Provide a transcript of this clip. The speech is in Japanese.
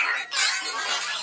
すごい!